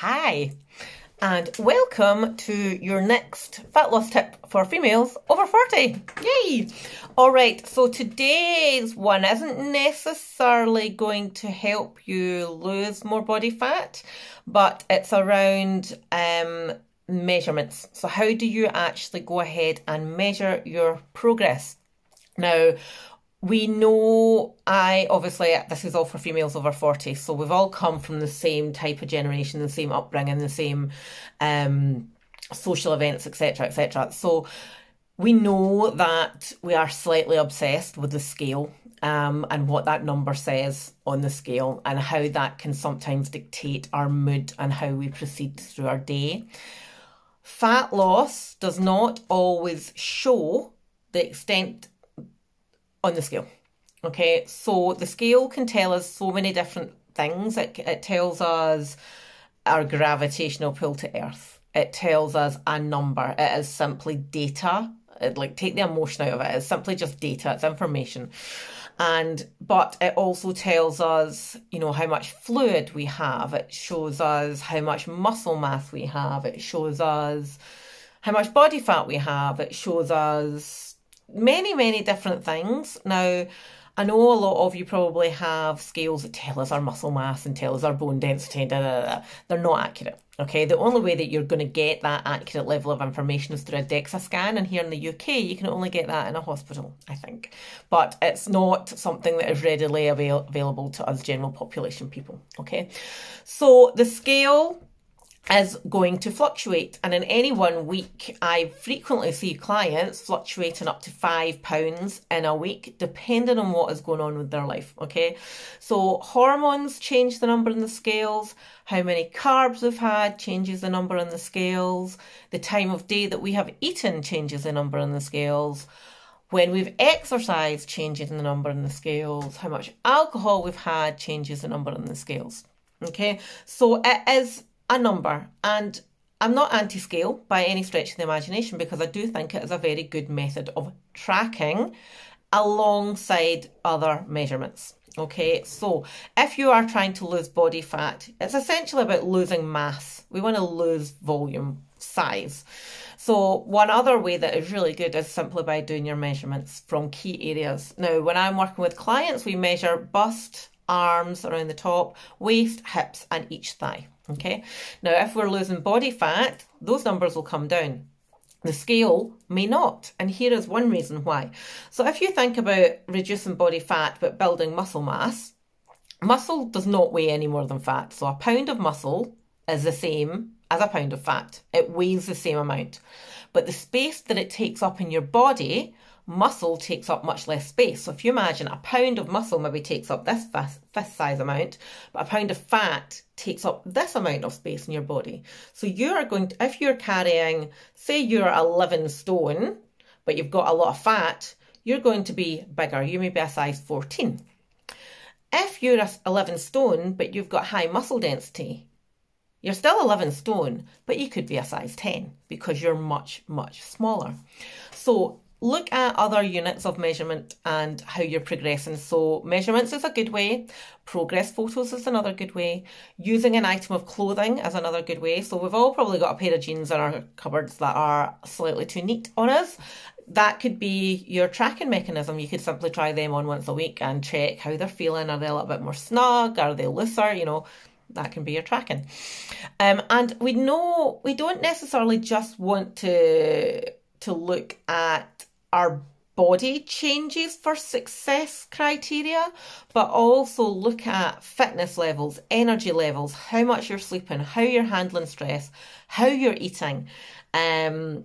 Hi, and welcome to your next fat loss tip for females over 40. Yay! All right, so today's one isn't necessarily going to help you lose more body fat, but it's around um, measurements. So, how do you actually go ahead and measure your progress? Now, we know I obviously this is all for females over 40 so we've all come from the same type of generation the same upbringing the same um, social events etc etc so we know that we are slightly obsessed with the scale um, and what that number says on the scale and how that can sometimes dictate our mood and how we proceed through our day. Fat loss does not always show the extent on the scale. Okay, so the scale can tell us so many different things. It, it tells us our gravitational pull to Earth. It tells us a number. It is simply data. It, like take the emotion out of it. It's simply just data. It's information. And but it also tells us, you know, how much fluid we have. It shows us how much muscle mass we have. It shows us how much body fat we have. It shows us many, many different things. Now, I know a lot of you probably have scales that tell us our muscle mass and tell us our bone density. Da, da, da. They're not accurate. Okay, the only way that you're going to get that accurate level of information is through a DEXA scan, and here in the UK, you can only get that in a hospital, I think. But it's not something that is readily avail- available to us general population people. Okay, so the scale is going to fluctuate. And in any one week, I frequently see clients fluctuating up to five pounds in a week, depending on what is going on with their life. Okay. So hormones change the number in the scales. How many carbs we've had changes the number on the scales. The time of day that we have eaten changes the number on the scales. When we've exercised changes the number on the scales. How much alcohol we've had changes the number on the scales. Okay. So it is a number. And I'm not anti scale by any stretch of the imagination because I do think it is a very good method of tracking alongside other measurements. Okay, so if you are trying to lose body fat, it's essentially about losing mass. We want to lose volume, size. So, one other way that is really good is simply by doing your measurements from key areas. Now, when I'm working with clients, we measure bust, arms around the top, waist, hips, and each thigh. Okay, now if we're losing body fat, those numbers will come down. The scale may not, and here is one reason why. So if you think about reducing body fat but building muscle mass, muscle does not weigh any more than fat. So a pound of muscle is the same as a pound of fat. It weighs the same amount. But the space that it takes up in your body muscle takes up much less space. So if you imagine a pound of muscle maybe takes up this fist size amount, but a pound of fat takes up this amount of space in your body. So you are going to, if you're carrying, say you're 11 stone, but you've got a lot of fat, you're going to be bigger. You may be a size 14. If you're 11 stone, but you've got high muscle density, you're still 11 stone, but you could be a size 10 because you're much, much smaller. So look at other units of measurement and how you're progressing. So measurements is a good way. Progress photos is another good way. Using an item of clothing is another good way. So we've all probably got a pair of jeans in our cupboards that are slightly too neat on us. That could be your tracking mechanism. You could simply try them on once a week and check how they're feeling. Are they a little bit more snug? Are they looser? You know, that can be your tracking. Um, and we know we don't necessarily just want to to look at our body changes for success criteria, but also look at fitness levels, energy levels, how much you're sleeping, how you're handling stress, how you're eating, um,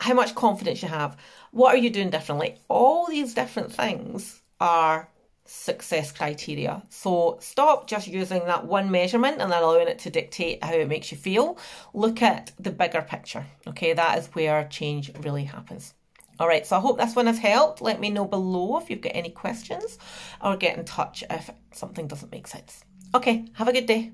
how much confidence you have, what are you doing differently. All these different things are success criteria. So stop just using that one measurement and allowing it to dictate how it makes you feel. Look at the bigger picture. Okay, that is where change really happens. All right, so I hope this one has helped. Let me know below if you've got any questions or get in touch if something doesn't make sense. Okay, have a good day.